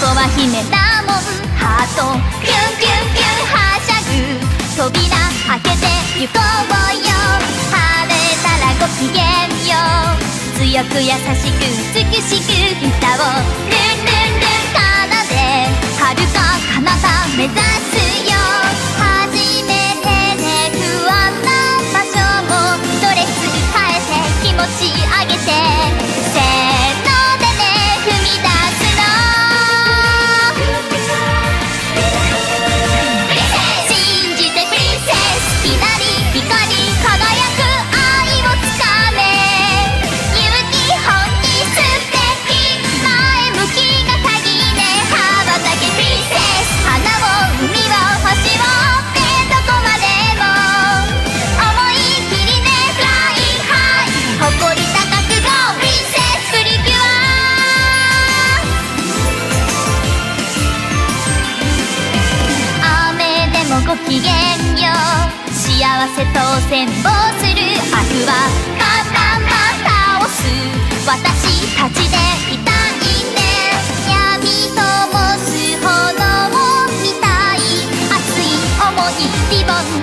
子は姫だもんハートキュンキュンキュンはしゃぐ。扉開けてゆこうよ。晴れたらごきげんよ。う強く優しく美しく歌をルンルンルン奏で。遥か彼方目指すよ。戦をする。悪はまたま倒す。私たちでいたいね闇ともす炎みたい。熱い想いリボン